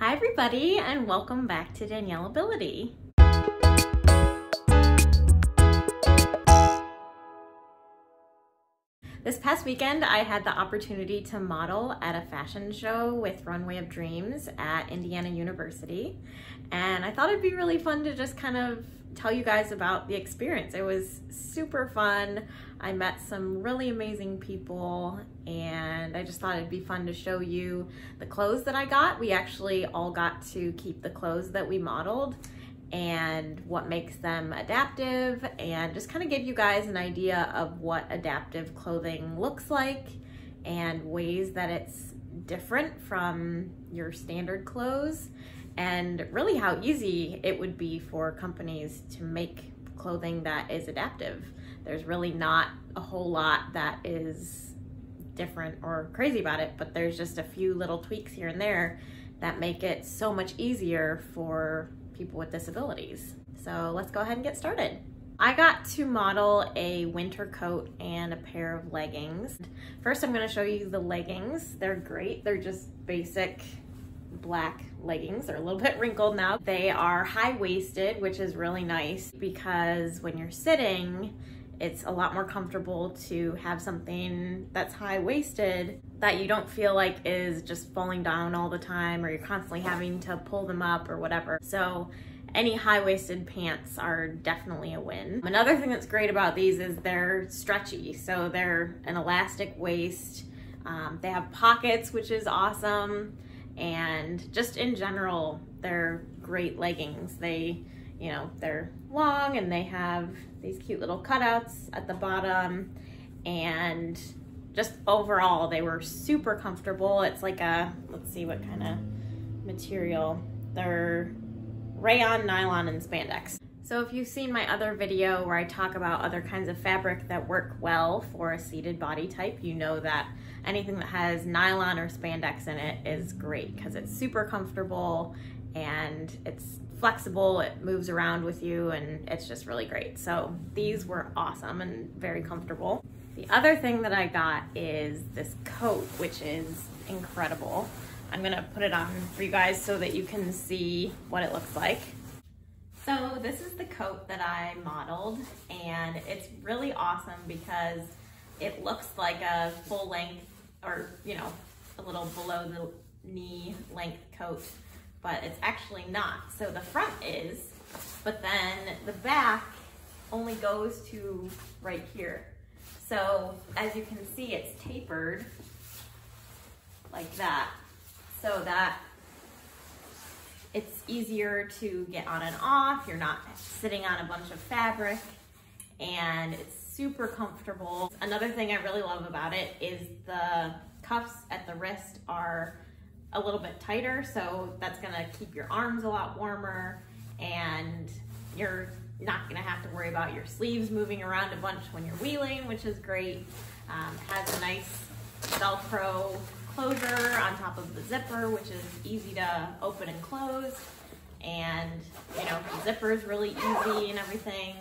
Hi everybody and welcome back to Daniellability. This past weekend, I had the opportunity to model at a fashion show with Runway of Dreams at Indiana University. And I thought it'd be really fun to just kind of tell you guys about the experience. It was super fun. I met some really amazing people and I just thought it'd be fun to show you the clothes that I got. We actually all got to keep the clothes that we modeled and what makes them adaptive and just kind of give you guys an idea of what adaptive clothing looks like and ways that it's different from your standard clothes and really how easy it would be for companies to make clothing that is adaptive. There's really not a whole lot that is different or crazy about it, but there's just a few little tweaks here and there that make it so much easier for people with disabilities. So let's go ahead and get started. I got to model a winter coat and a pair of leggings. First, I'm gonna show you the leggings. They're great. They're just basic black leggings. They're a little bit wrinkled now. They are high-waisted, which is really nice because when you're sitting, it's a lot more comfortable to have something that's high-waisted that you don't feel like is just falling down all the time or you're constantly having to pull them up or whatever. So any high-waisted pants are definitely a win. Another thing that's great about these is they're stretchy. So they're an elastic waist. Um, they have pockets, which is awesome. And just in general, they're great leggings. They you know, they're long and they have these cute little cutouts at the bottom and just overall they were super comfortable. It's like a, let's see what kind of material. They're rayon, nylon, and spandex. So if you've seen my other video where I talk about other kinds of fabric that work well for a seated body type, you know that anything that has nylon or spandex in it is great because it's super comfortable and it's flexible, it moves around with you, and it's just really great. So these were awesome and very comfortable. The other thing that I got is this coat, which is incredible. I'm gonna put it on for you guys so that you can see what it looks like. So this is the coat that I modeled, and it's really awesome because it looks like a full length, or you know, a little below the knee length coat but it's actually not. So the front is, but then the back only goes to right here. So as you can see, it's tapered like that so that it's easier to get on and off. You're not sitting on a bunch of fabric and it's super comfortable. Another thing I really love about it is the cuffs at the wrist are a little bit tighter, so that's gonna keep your arms a lot warmer and you're not gonna have to worry about your sleeves moving around a bunch when you're wheeling, which is great. Um, has a nice Velcro closure on top of the zipper, which is easy to open and close. And, you know, the zipper is really easy and everything.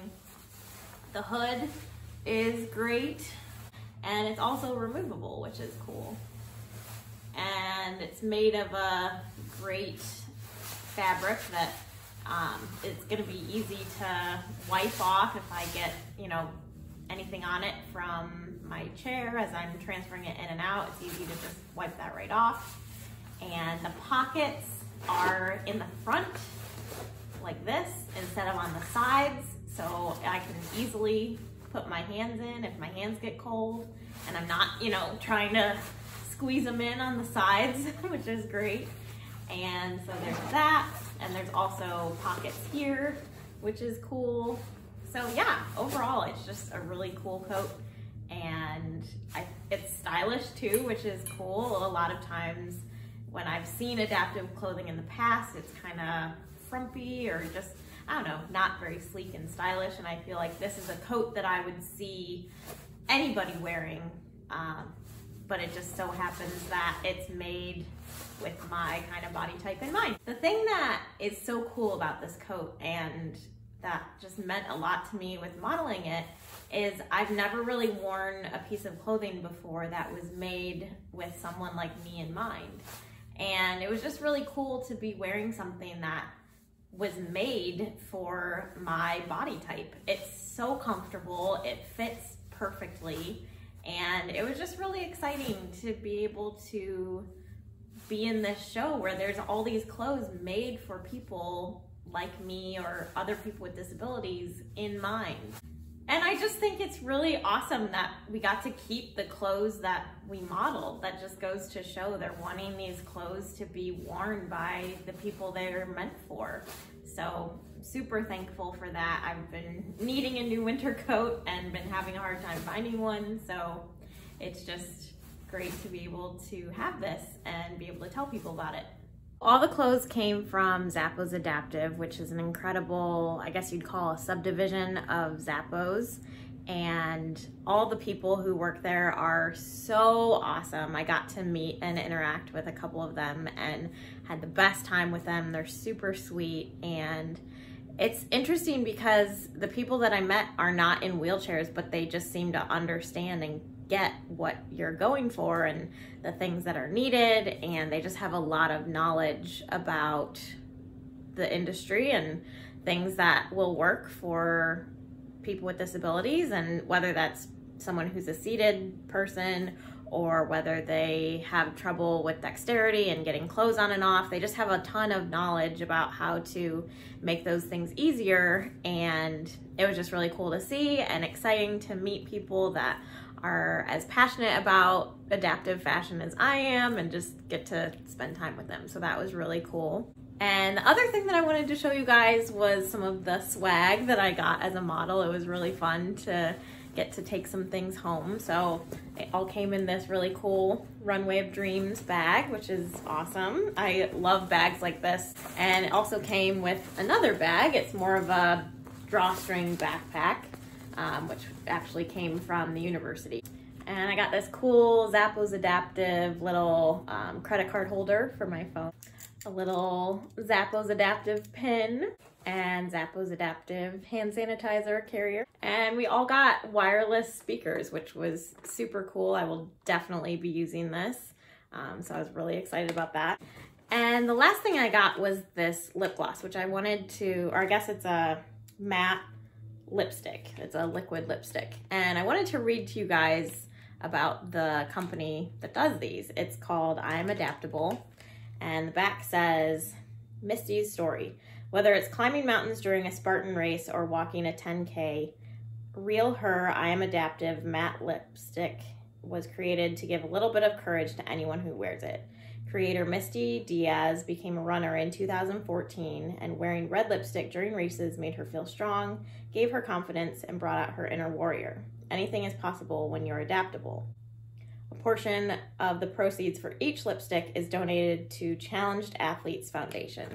The hood is great. And it's also removable, which is cool and it's made of a great fabric that um, it's going to be easy to wipe off if I get, you know, anything on it from my chair as I'm transferring it in and out. It's easy to just wipe that right off. And the pockets are in the front like this instead of on the sides. So I can easily put my hands in if my hands get cold and I'm not, you know, trying to squeeze them in on the sides, which is great. And so there's that. And there's also pockets here, which is cool. So yeah, overall, it's just a really cool coat. And I, it's stylish too, which is cool. A lot of times when I've seen adaptive clothing in the past, it's kind of frumpy or just, I don't know, not very sleek and stylish. And I feel like this is a coat that I would see anybody wearing um, but it just so happens that it's made with my kind of body type in mind. The thing that is so cool about this coat and that just meant a lot to me with modeling it is I've never really worn a piece of clothing before that was made with someone like me in mind. And it was just really cool to be wearing something that was made for my body type. It's so comfortable, it fits perfectly, and it was just really exciting to be able to be in this show where there's all these clothes made for people like me or other people with disabilities in mind. And I just think it's really awesome that we got to keep the clothes that we modeled. That just goes to show they're wanting these clothes to be worn by the people they're meant for. So super thankful for that. I've been needing a new winter coat and been having a hard time finding one. So it's just great to be able to have this and be able to tell people about it. All the clothes came from Zappos Adaptive, which is an incredible, I guess you'd call a subdivision of Zappos. And all the people who work there are so awesome. I got to meet and interact with a couple of them and had the best time with them. They're super sweet. And it's interesting because the people that I met are not in wheelchairs, but they just seem to understand and get what you're going for and the things that are needed. And they just have a lot of knowledge about the industry and things that will work for people with disabilities and whether that's someone who's a seated person or whether they have trouble with dexterity and getting clothes on and off. They just have a ton of knowledge about how to make those things easier. And it was just really cool to see and exciting to meet people that are as passionate about adaptive fashion as I am and just get to spend time with them. So that was really cool. And the other thing that I wanted to show you guys was some of the swag that I got as a model. It was really fun to get to take some things home. So it all came in this really cool Runway of Dreams bag, which is awesome. I love bags like this. And it also came with another bag. It's more of a drawstring backpack um, which actually came from the university. And I got this cool Zappos Adaptive little um, credit card holder for my phone. A little Zappos Adaptive pin and Zappos Adaptive hand sanitizer carrier. And we all got wireless speakers, which was super cool. I will definitely be using this. Um, so I was really excited about that. And the last thing I got was this lip gloss, which I wanted to, or I guess it's a matte lipstick. It's a liquid lipstick. And I wanted to read to you guys about the company that does these. It's called I'm Adaptable. And the back says, Misty's story. Whether it's climbing mountains during a Spartan race or walking a 10K, Real Her I Am Adaptive matte lipstick was created to give a little bit of courage to anyone who wears it. Creator Misty Diaz became a runner in 2014, and wearing red lipstick during races made her feel strong, gave her confidence, and brought out her inner warrior. Anything is possible when you're adaptable. A portion of the proceeds for each lipstick is donated to Challenged Athletes Foundation.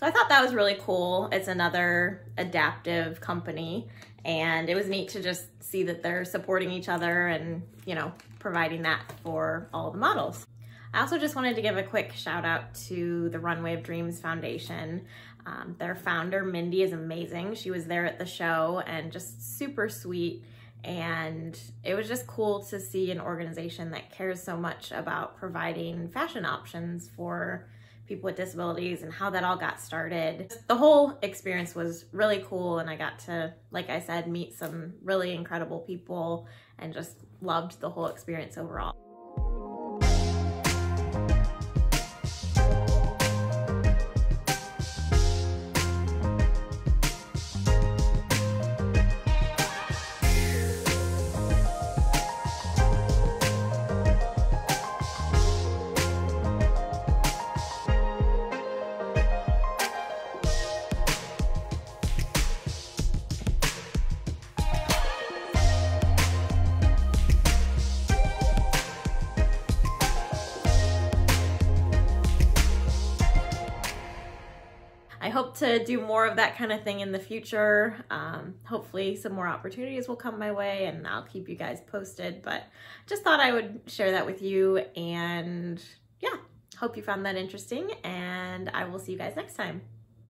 So I thought that was really cool. It's another adaptive company, and it was neat to just see that they're supporting each other and, you know, providing that for all the models. I also just wanted to give a quick shout out to the Runway of Dreams Foundation. Um, their founder, Mindy, is amazing. She was there at the show and just super sweet. And it was just cool to see an organization that cares so much about providing fashion options for people with disabilities and how that all got started. The whole experience was really cool and I got to, like I said, meet some really incredible people and just loved the whole experience overall. Hope to do more of that kind of thing in the future. Um, hopefully some more opportunities will come my way and I'll keep you guys posted, but just thought I would share that with you and yeah, hope you found that interesting and I will see you guys next time.